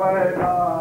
ویلا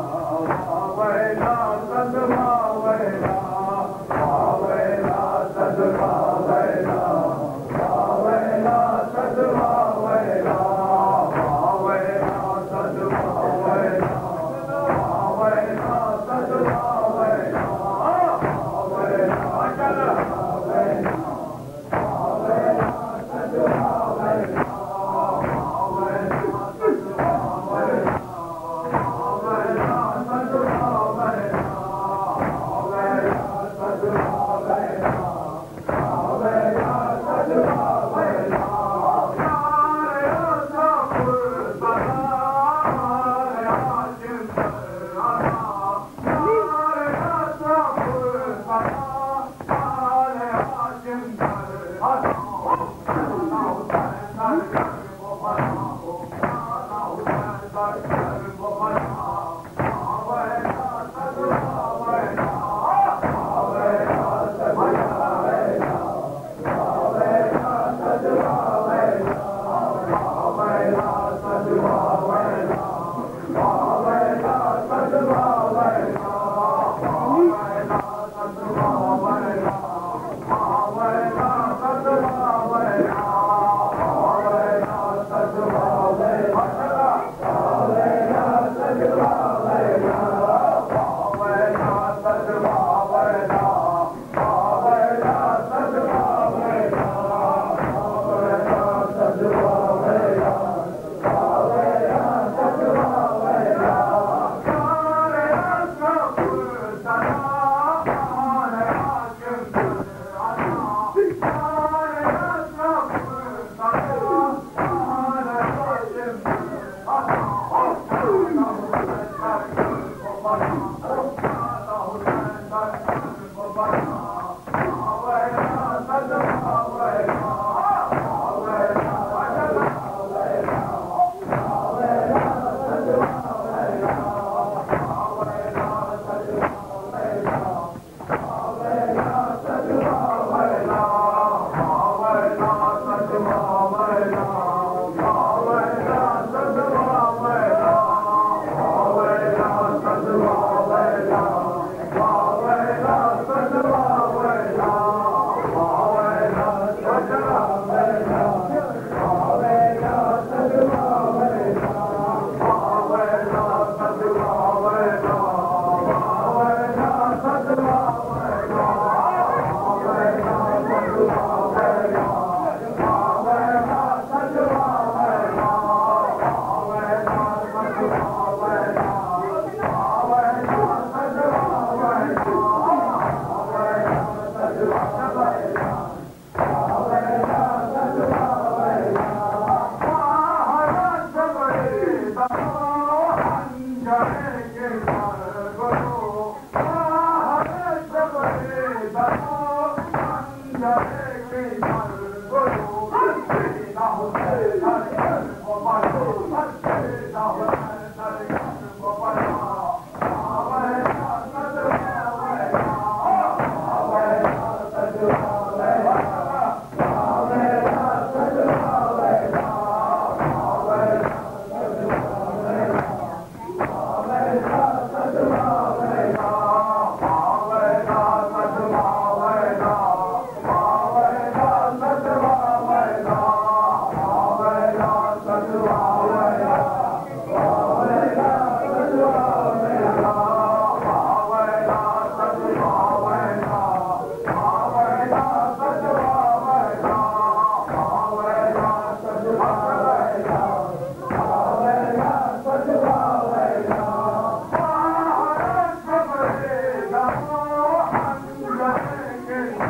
پھر پڙهندو جو Amen.